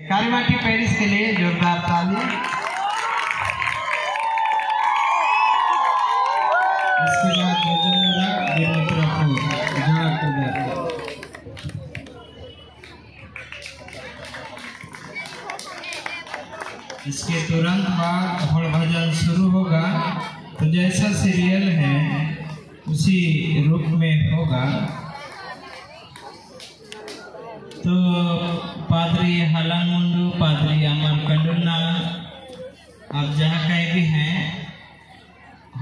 Kalimati Paris के लिए जोरदार ताली। इसके इसके तुरंत बाद हर भजन शुरू होगा तो जैसा सीरियल है, उसी रूप में होगा तो पादरी हलन मुंडू पादरी अमर कंडुना आप जहाँ कहीं भी हैं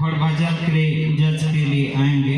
और भजन के लिए जज के लिए आएँगे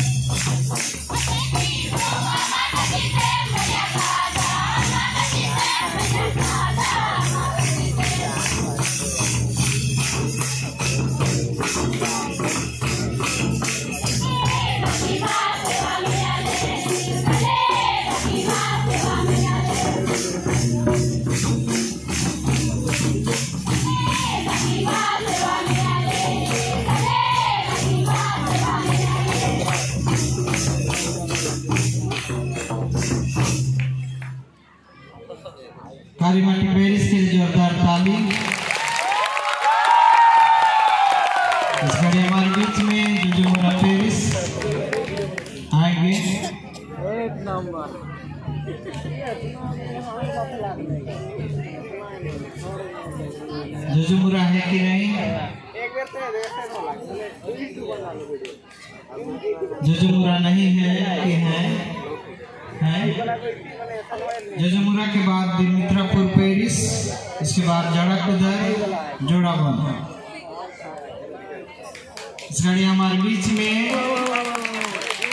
इस है कि नहीं? जुजुमुरा नहीं है, कि है? है? जजमुरा के बाद दिमित्रापुर पेरिस, इसके बाद जड़ा कुदर जोड़ाबंद घड़ी हमारे बीच में।